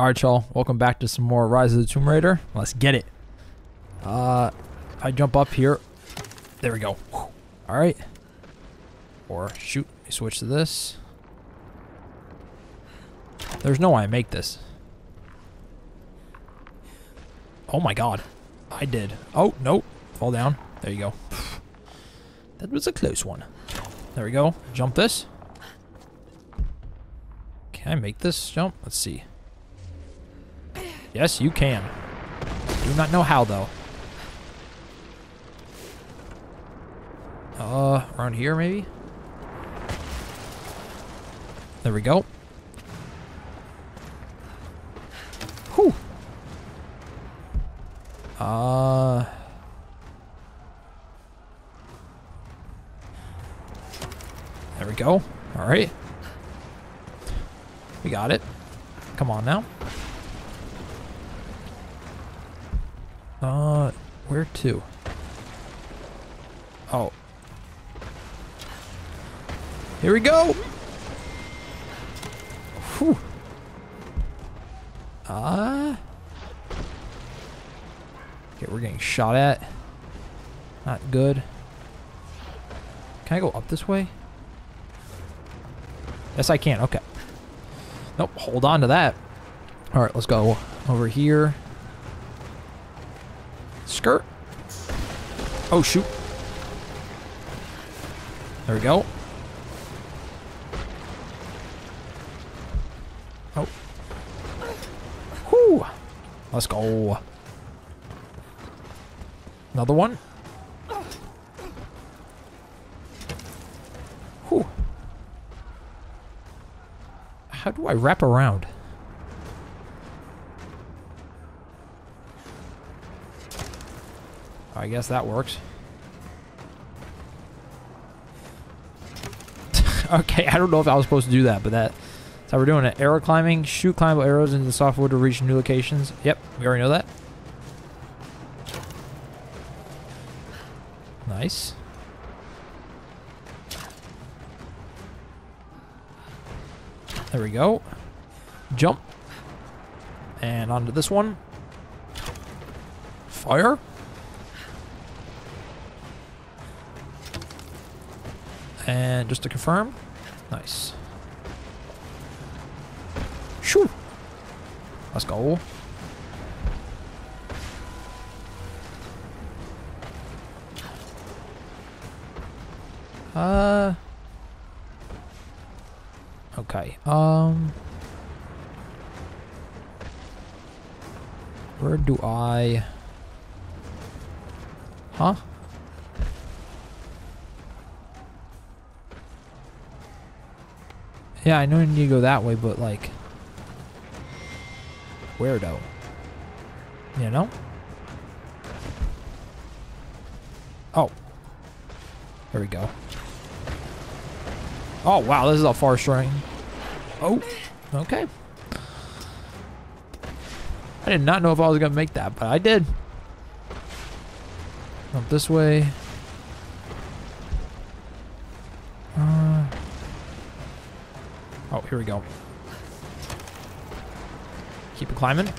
Alright, y'all. Welcome back to some more Rise of the Tomb Raider. Let's get it. Uh, I jump up here. There we go. Alright. Or, shoot. Switch to this. There's no way I make this. Oh my god. I did. Oh, nope. Fall down. There you go. That was a close one. There we go. Jump this. Can I make this jump? Let's see. Yes, you can. Do not know how, though. Uh, around here, maybe? There we go. Whew. Uh... There we go. All right. We got it. Come on now. Uh, where to? Oh. Here we go! Whew. Uh... Okay, we're getting shot at. Not good. Can I go up this way? Yes, I can. Okay. Nope, hold on to that. All right, let's go over here. Skirt. Oh, shoot. There we go. Oh. Whew. Let's go. Another one. Whew. How do I wrap around? I guess that works. okay, I don't know if I was supposed to do that, but that, that's how we're doing it. Arrow climbing, shoot climbable arrows into the software to reach new locations. Yep, we already know that. Nice. There we go. Jump. And onto this one. Fire. And just to confirm. Nice. Shoo. Let's go. Uh. Okay. Um. Where do I? Huh? Yeah, I know I need to go that way, but like, where though? You know? Oh. There we go. Oh, wow, this is a far string. Oh, okay. I did not know if I was going to make that, but I did. Up this way. Uh, oh, here we go. Keep it climbing.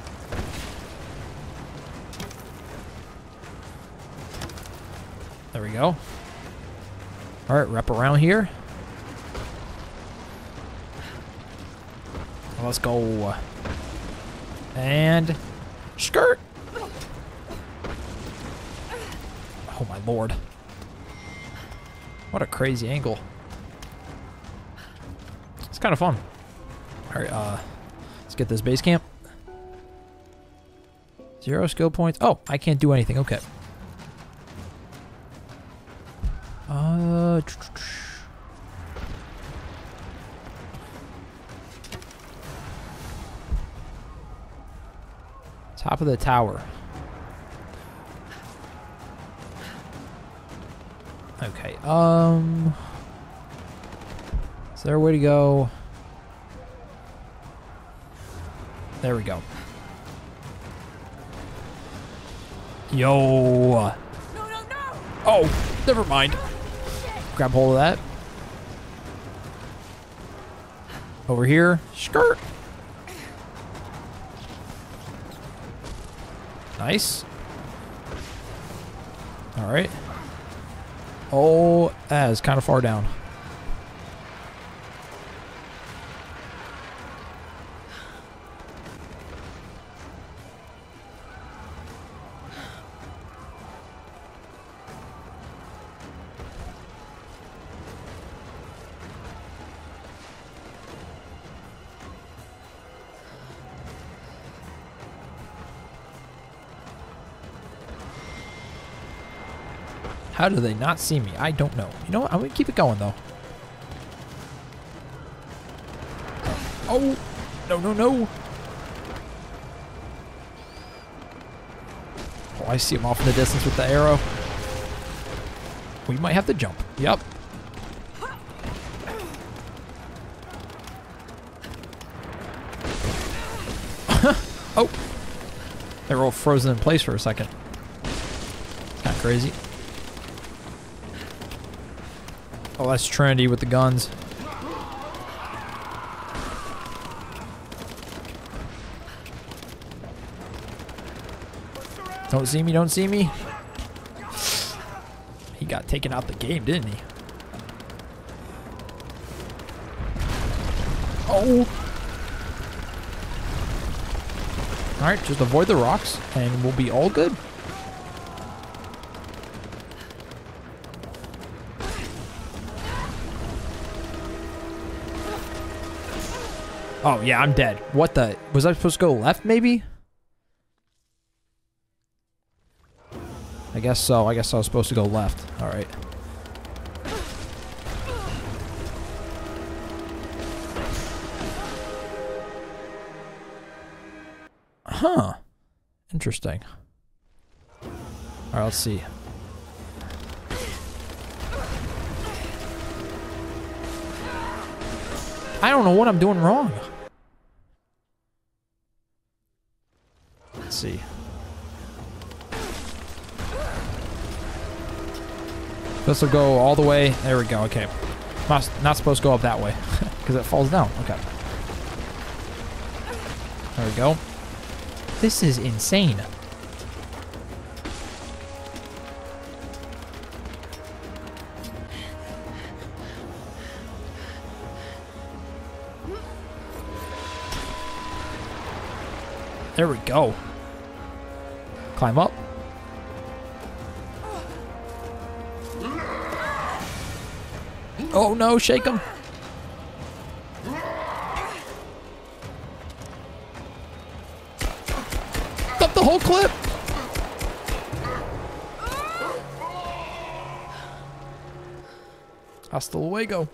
There we go. All right, wrap around here. Let's go. And skirt. Oh my lord. What a crazy angle. Kind of fun. All right, uh, let's get this base camp. Zero skill points. Oh, I can't do anything. Okay. Uh. Top of the tower. Okay, um... Is there a way to go? There we go. Yo! No, no, no! Oh, never mind. Grab hold of that. Over here. Skirt. Nice. All right. Oh, that is kind of far down. How do they not see me? I don't know. You know what? I'm going to keep it going, though. Oh! No, no, no! Oh, I see him off in the distance with the arrow. We might have to jump. Yep. oh! They're all frozen in place for a second. Kind of crazy. Oh, that's trendy with the guns. Don't see me, don't see me. He got taken out the game, didn't he? Oh! Alright, just avoid the rocks and we'll be all good. Oh, yeah, I'm dead. What the? Was I supposed to go left, maybe? I guess so. I guess I was supposed to go left. All right. Huh. Interesting. All right, let's see. I don't know what I'm doing wrong. See. This will go all the way. There we go. Okay. Not, not supposed to go up that way because it falls down. Okay. There we go. This is insane. There we go. Climb up. Oh no, shake him. Up the whole clip. Hasta luego.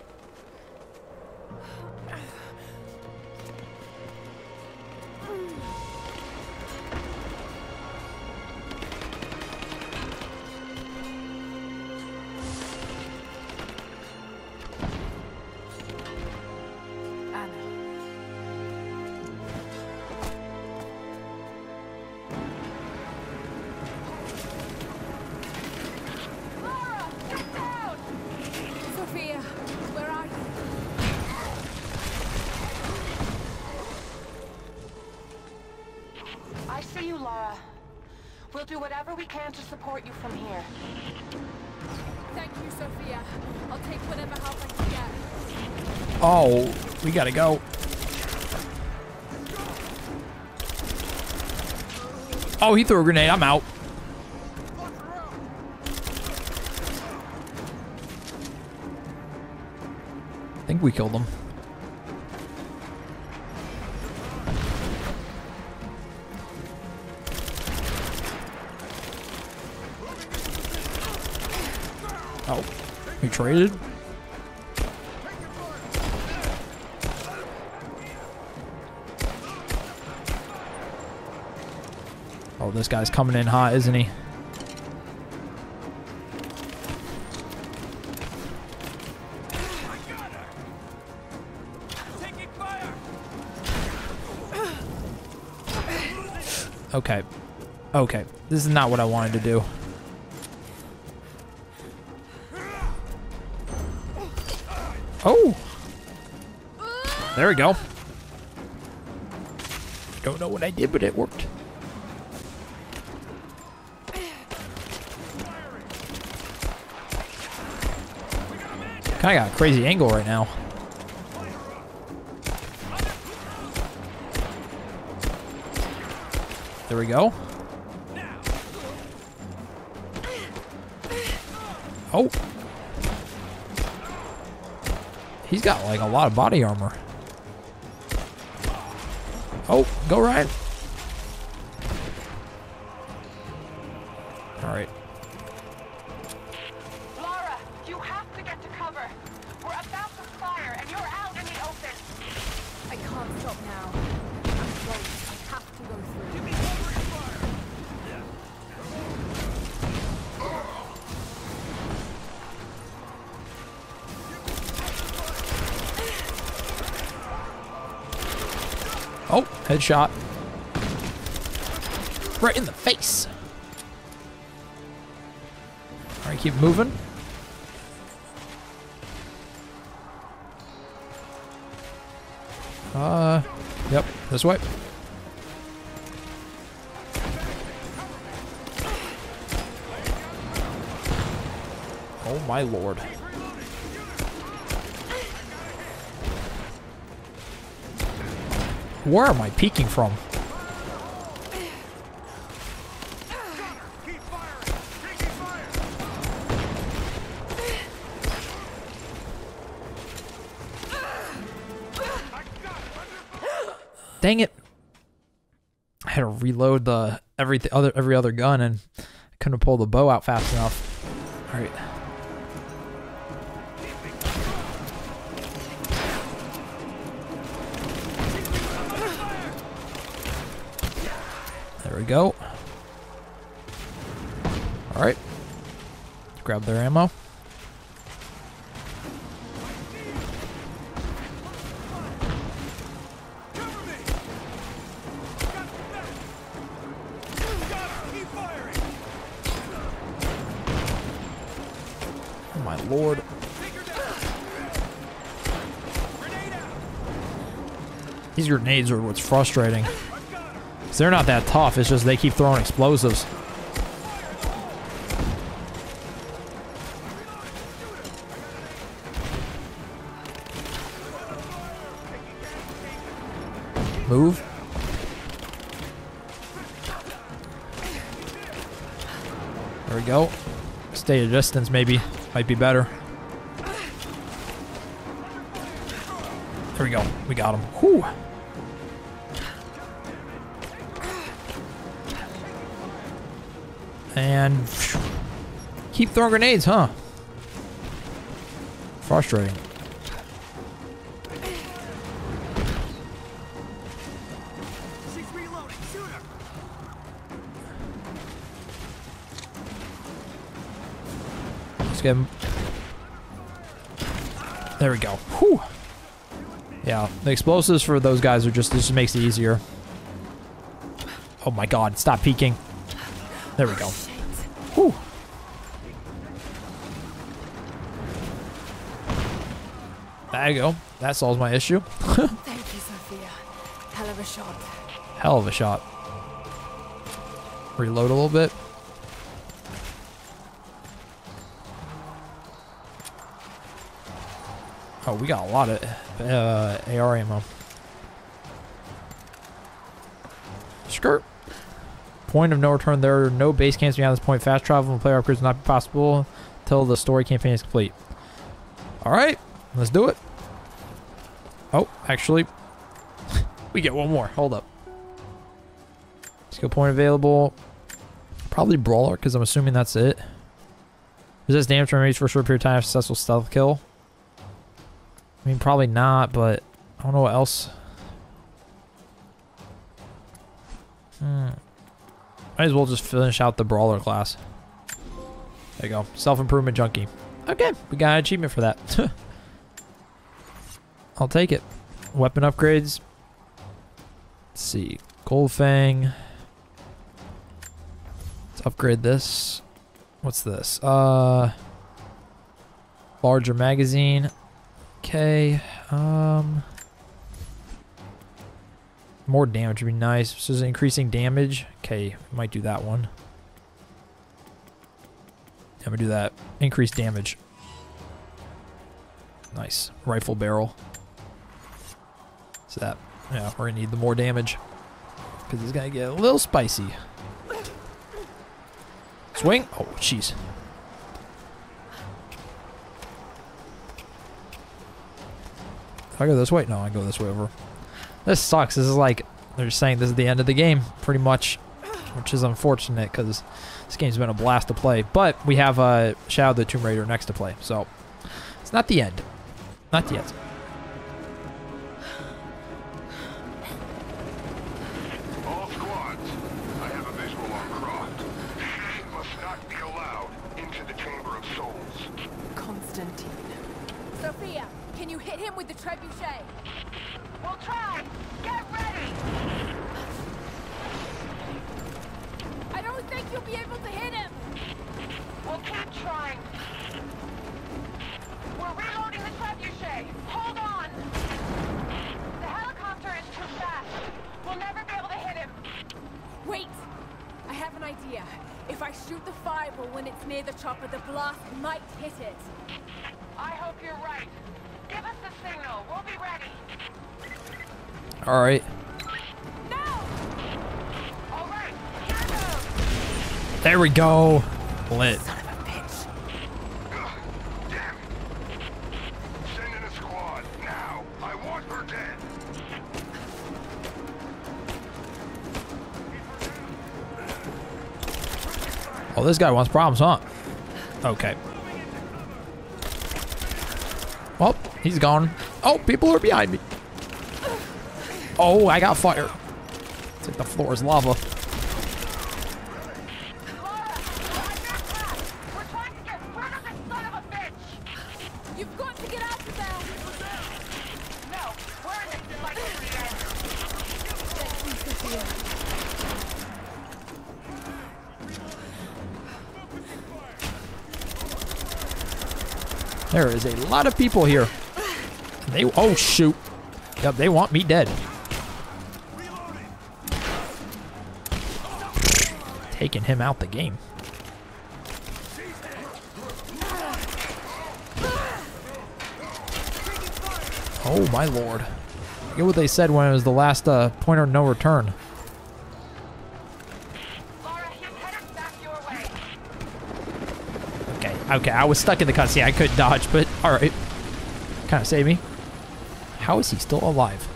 Gotta go. Oh, he threw a grenade. I'm out. I think we killed him. Oh, he traded? Oh, this guy's coming in hot, isn't he? Okay. Okay. This is not what I wanted to do. Oh! There we go. Don't know what I did, but it worked. Kind of got a crazy angle right now. There we go. Oh. He's got like a lot of body armor. Oh, go Ryan. All right. Headshot. Right in the face. All right, keep moving. Uh, yep, this way. Oh my lord. Where am I peeking from? Dang it. I had to reload the every other every other gun and I couldn't pull the bow out fast enough. All right. We go. All right. Grab their ammo. Oh my lord. These grenades are what's frustrating. 'Cause they're not that tough, it's just they keep throwing explosives. Move. There we go. Stay a distance, maybe. Might be better. There we go. We got him. Whew. And keep throwing grenades, huh? Frustrating. Let's get him. There we go. Whew. Yeah, the explosives for those guys are just, this just makes it easier. Oh my god, stop peeking. There we go. There you go. That solves my issue. Thank you, Sofia. Hell of a shot. Hell of a shot. Reload a little bit. Oh, we got a lot of uh, AR ammo. Skirt. Point of no return. There are no base camps beyond this point. Fast travel and player upgrades will not be possible until the story campaign is complete. All right, let's do it. Oh, actually, we get one more. Hold up. Skill point available. Probably brawler, because I'm assuming that's it. Resist damage from for a short period of time. Successful stealth kill. I mean, probably not, but I don't know what else. Hmm. Might as well just finish out the brawler class. There you go. Self-improvement junkie. Okay, we got an achievement for that. I'll take it. Weapon upgrades. Let's see. Gold Fang. Let's upgrade this. What's this? Uh larger magazine. Okay. Um more damage would be nice. So is increasing damage? Okay, might do that one. I'm gonna do that. Increase damage. Nice. Rifle barrel. That, yeah, we're gonna need the more damage. Because it's gonna get a little spicy. Swing! Oh, jeez. I go this way? No, I go this way over. This sucks. This is like, they're just saying this is the end of the game, pretty much. Which is unfortunate, because this game's been a blast to play. But we have uh, Shadow the Tomb Raider next to play, so it's not the end. Not yet. Idea. If I shoot the fireball when it's near the chopper, the blast might hit it. I hope you're right. Give us the signal. We'll be ready. All right. No! All right. Here. There we go. Lit. Oh, this guy wants problems, huh? Okay. Well, he's gone. Oh, people are behind me. Oh, I got fire. It's like the floor is lava. There is a lot of people here. They oh shoot. Yep, they want me dead. Taking him out the game. Oh my lord. Get what they said when it was the last uh, point no return. Okay, I was stuck in the cutscene. I couldn't dodge, but alright. Kind of save me. How is he still alive?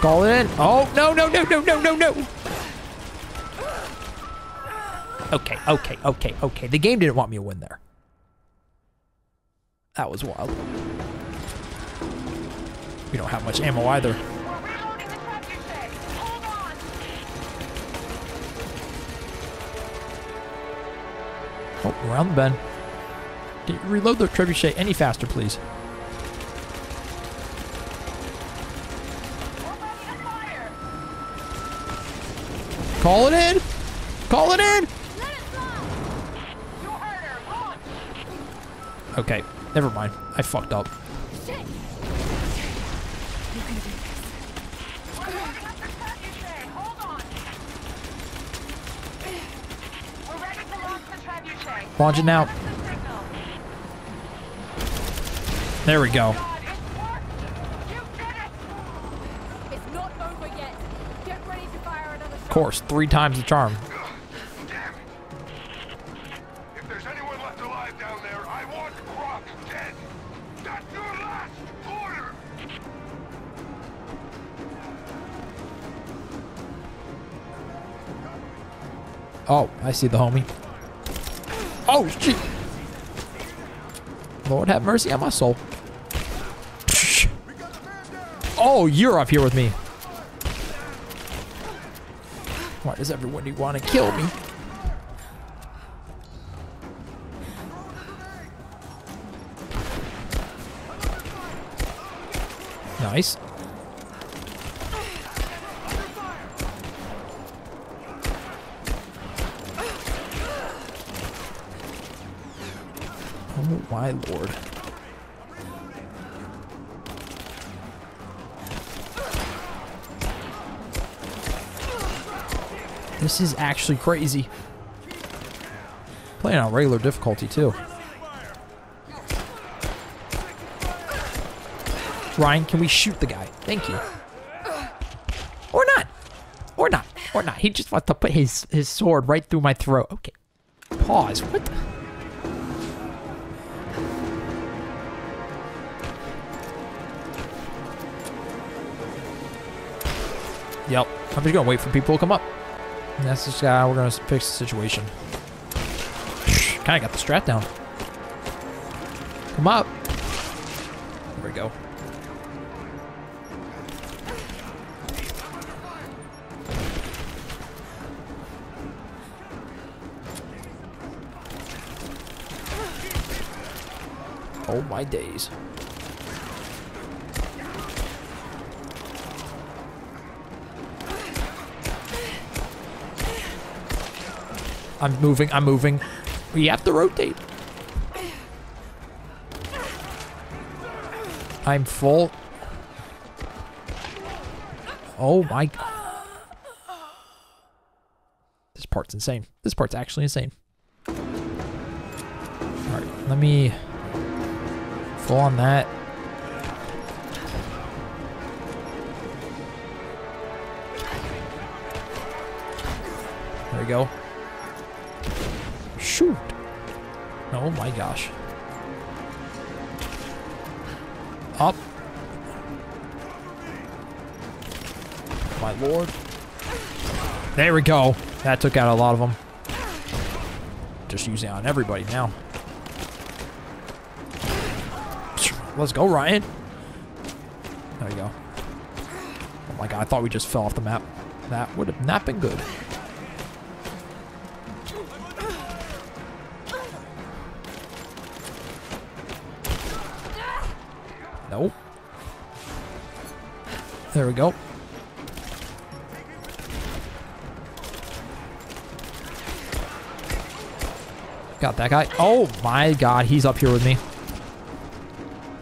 Call it in. Oh, no, no, no, no, no, no, no. Okay, okay, okay, okay. The game didn't want me to win there. That was wild. We don't have much ammo either. Oh, around the bend. Can you reload the trebuchet any faster, please? Call it in. Call it in. Let it fly! You heard her. Launch. Okay, never mind. I fucked up. Launch it now. There we go. Of course, three times the charm. Oh, I see the homie. Oh, shit. Lord have mercy on my soul. Oh, you're up here with me. Why does everybody want to kill me? Nice. Oh my lord. This is actually crazy. Playing on regular difficulty too. Ryan, can we shoot the guy? Thank you. Or not. Or not. Or not. He just wants to put his, his sword right through my throat. Okay. Pause. What the? Yep. I'm just gonna wait for people to come up. And that's just how we're gonna fix the situation. Kinda got the strat down. Come up. There we go. Oh my days. I'm moving, I'm moving. We have to rotate. I'm full. Oh my. god! This part's insane. This part's actually insane. Alright, let me full on that. There we go. Shoot. Oh my gosh. Up. My lord. There we go. That took out a lot of them. Just using on everybody now. Let's go, Ryan. There you go. Oh my god, I thought we just fell off the map. That would have not been good. There we go. Got that guy. Oh my god, he's up here with me.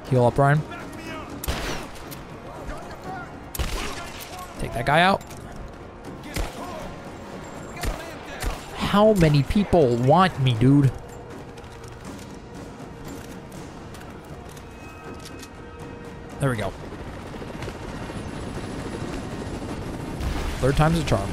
Heal up, Ryan. Take that guy out. How many people want me, dude? There we go. Third time's a charm.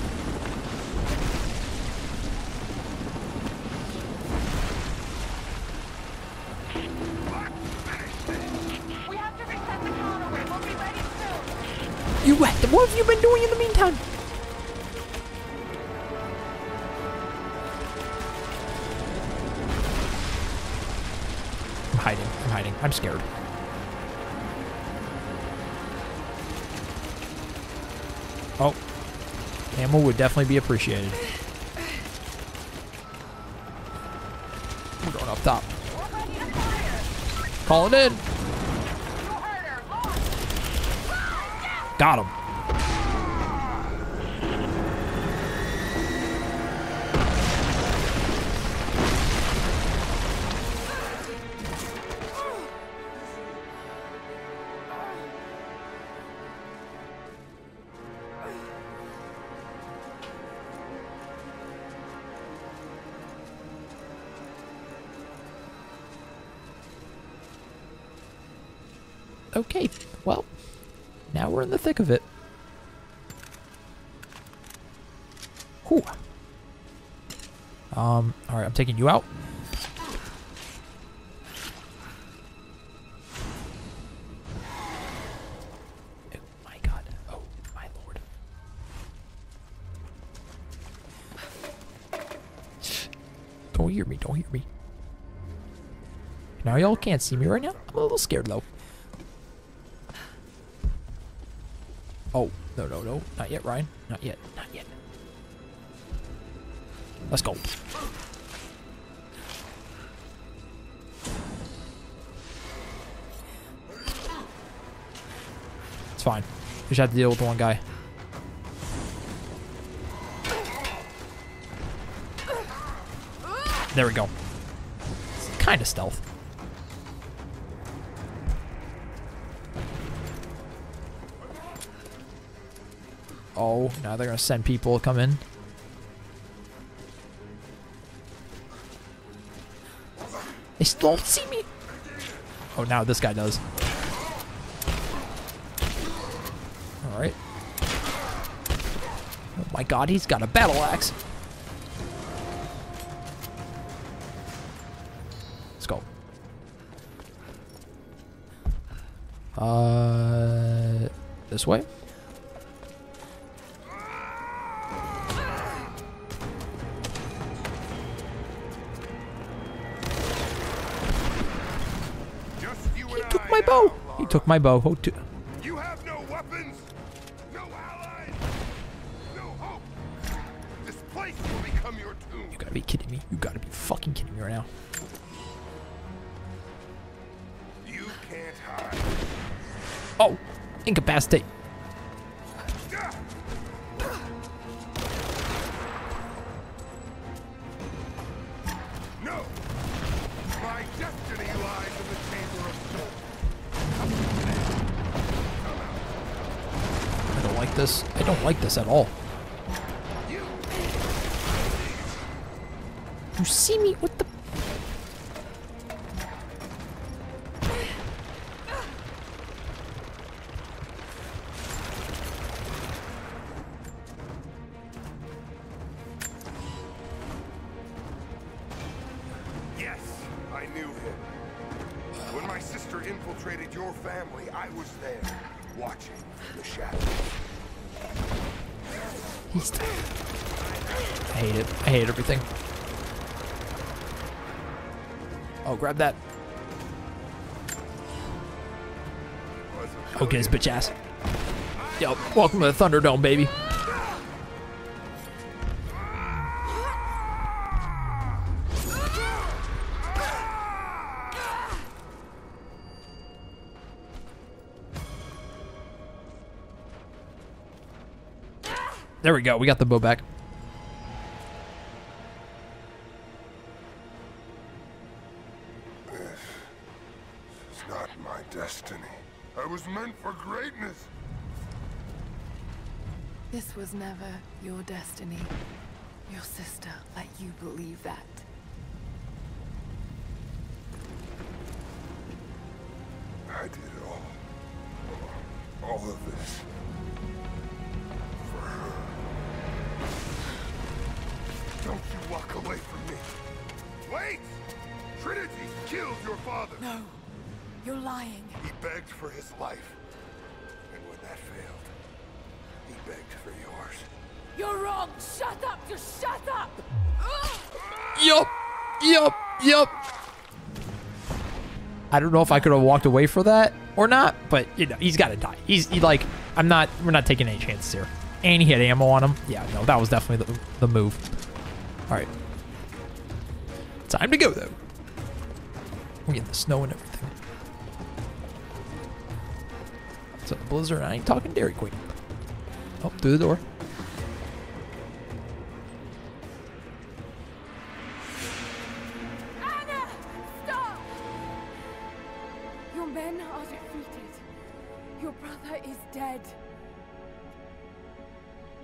We have to reset the counterweight. We'll be ready soon. You what? What have you been doing in the meantime? I'm hiding. I'm hiding. I'm scared. Would definitely be appreciated. We're going up top. Call it in. Got him. Of it. Whew. Um, alright, I'm taking you out. Oh my god. Oh my lord. Don't hear me, don't hear me. Now y'all can't see me right now. I'm a little scared though. Oh, no, no, no. Not yet, Ryan. Not yet. Not yet. Let's go. It's fine. Just have to deal with the one guy. There we go. Kind of stealth. Oh, now they're gonna send people to come in. They still don't see me. Oh, now this guy does. All right. Oh my God, he's got a battle axe. Let's go. Uh, this way. My bow. He took my bow. Oh, t- You have no weapons, no allies, no hope. This place will become your tomb. You gotta be kidding me. You gotta be fucking kidding me right now. You can't hide. Oh, incapacitate. Like this at all. You see me with the. Grab that. Oh, his bitch ass. Yo, welcome to the Thunderdome, baby. There we go. We got the bow back. This was never your destiny. Your sister let you believe that. I did it all. All of this. For her. Don't you walk away from me. Wait! Trinity killed your father. No, you're lying. He begged for his life. And when that failed, begged for yours. You're wrong! Shut up! Just shut up! Yup. Yup. Yup. I don't know if I could have walked away for that or not, but you know, he's got to die. He's he, like, I'm not. We're not taking any chances here. And he had ammo on him. Yeah, no, that was definitely the, the move. All right. Time to go though. We get the snow and everything. So Blizzard, I ain't talking Dairy Queen. Oh, through the door. Ana! Stop! Your men are defeated. Your brother is dead.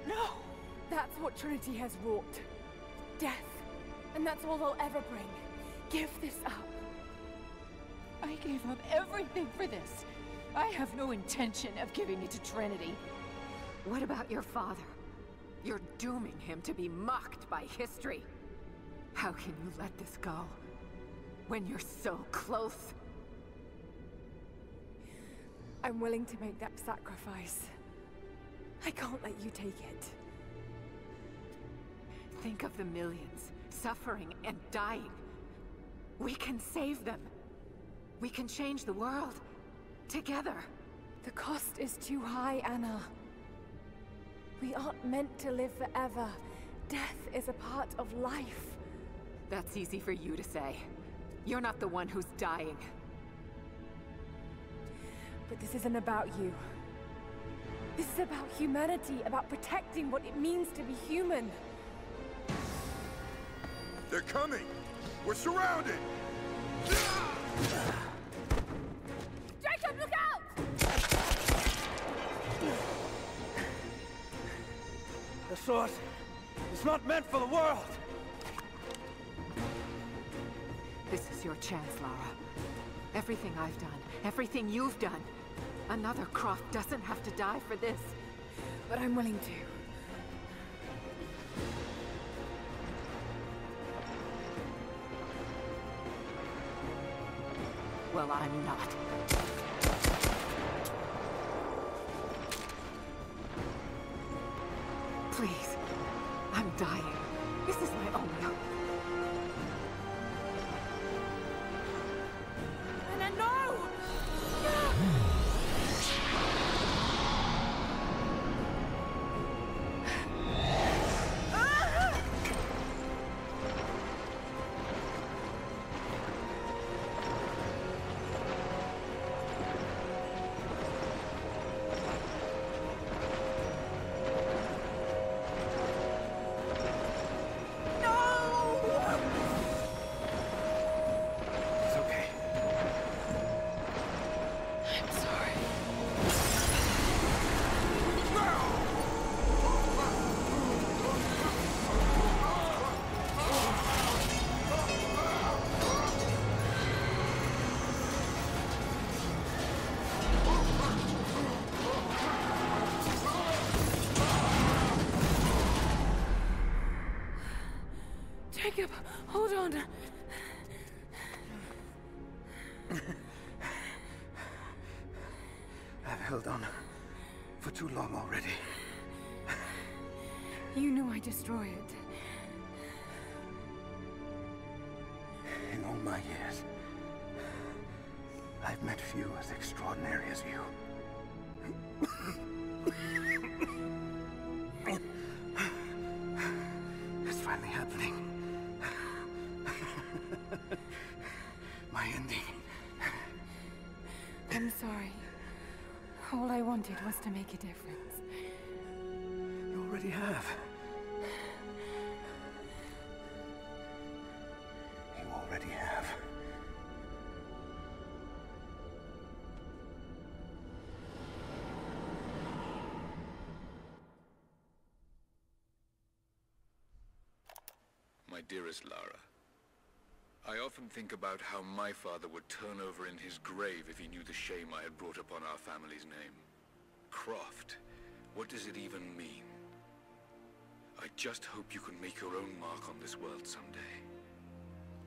No! That's what Trinity has wrought. Death. And that's all they'll ever bring. Give this up. I gave up everything for this. I have no intention of giving it to Trinity. What about your father? You're dooming him to be mocked by history. How can you let this go? When you're so close? I'm willing to make that sacrifice. I can't let you take it. Think of the millions suffering and dying. We can save them. We can change the world. Together. The cost is too high, Ana. We aren't meant to live forever. Death is a part of life. That's easy for you to say. You're not the one who's dying. But this isn't about you. This is about humanity, about protecting what it means to be human. They're coming! We're surrounded! Is not meant for the world. This is your chance, Lara. Everything I've done, everything you've done. Another Croft doesn't have to die for this. But I'm willing to. Well, I'm not. Hold on. I've held on for too long already. You knew I destroy it. In all my years, I've met few as extraordinary as you. It's finally happening. I'm sorry. All I wanted was to make a difference. You already have. Often think about how my father would turn over in his grave if he knew the shame I had brought upon our family's name. Croft, what does it even mean? I just hope you can make your own mark on this world someday.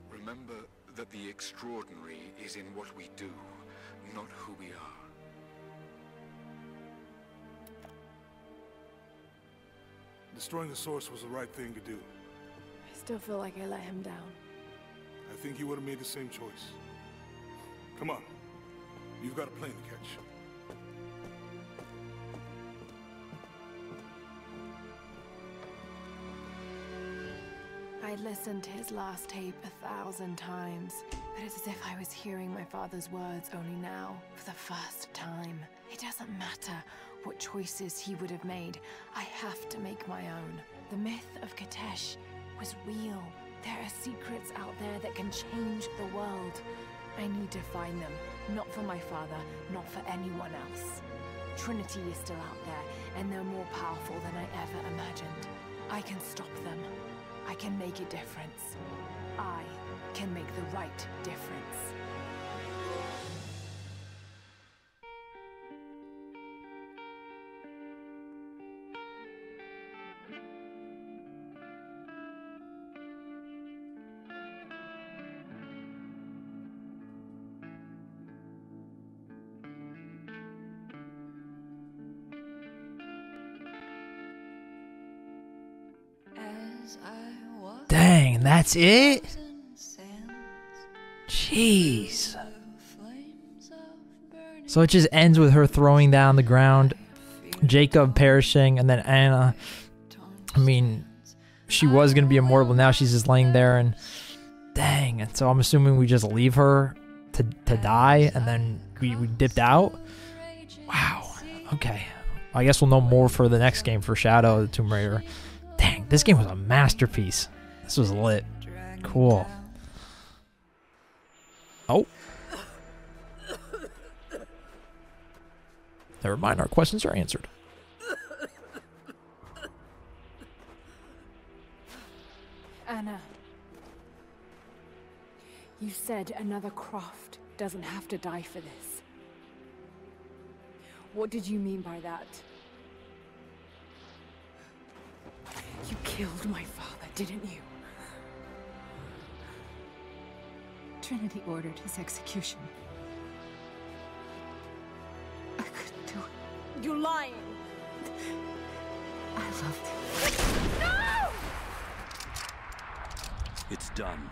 Remember that the extraordinary is in what we do, not who we are. Destroying the source was the right thing to do. I still feel like I let him down. I think you would have made the same choice. Come on. You've got a plane to catch. I listened to his last tape a thousand times, but it's as if I was hearing my father's words only now, for the first time. It doesn't matter what choices he would have made, I have to make my own. The myth of Kitezh was real. There are secrets out there that can change the world. I need to find them, not for my father, not for anyone else. Trinity is still out there, and they're more powerful than I ever imagined. I can stop them. I can make a difference. I can make the right difference. That's it? Jeez. So it just ends with her throwing down the ground, Jacob perishing, and then Ana. I mean, she was going to be immortal, now she's just laying there and dang. And so I'm assuming we just leave her to, to die and then we, we dipped out. Wow. Okay. I guess we'll know more for the next game for Shadow of the Tomb Raider. Dang, this game was a masterpiece. This was lit. Cool. Oh. Never mind, our questions are answered. Ana. You said another Croft doesn't have to die for this. What did you mean by that? You killed my father, didn't you? Trinity ordered his execution. I couldn't do it. You're lying! I loved him. No! It's done.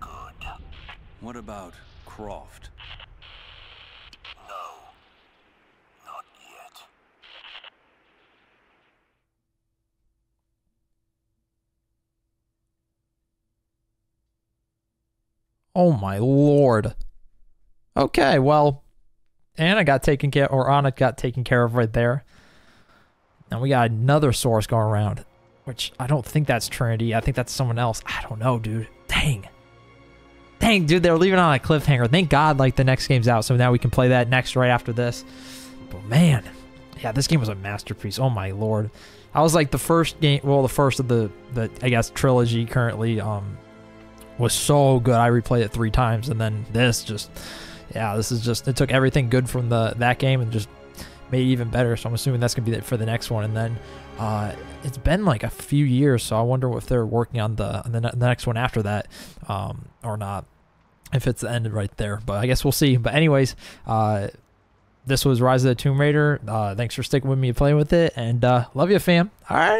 Good. What about Croft? Oh my lord. Okay, well, Ana got taken care, or Ana got taken care of right there. And we got another source going around, which I don't think that's Trinity. I think that's someone else. I don't know, dude. Dang. Dang, dude, they're leaving on a cliffhanger. Thank God, like, the next game's out, so now we can play that next right after this. But man, yeah, this game was a masterpiece. Oh my lord. I was like the first game, well, the first of the, the I guess, trilogy currently, um, was so good. I replayed it three times, and then this just, yeah, this is just it took everything good from the that game and just made it even better. So I'm assuming that's gonna be it for the next one. And then uh, it's been like a few years, so I wonder if they're working on the on the, the next one after that um, or not. If it's the end right there, but I guess we'll see. But anyways, uh, this was Rise of the Tomb Raider. Uh, thanks for sticking with me playing with it, and uh, love you, fam. All right.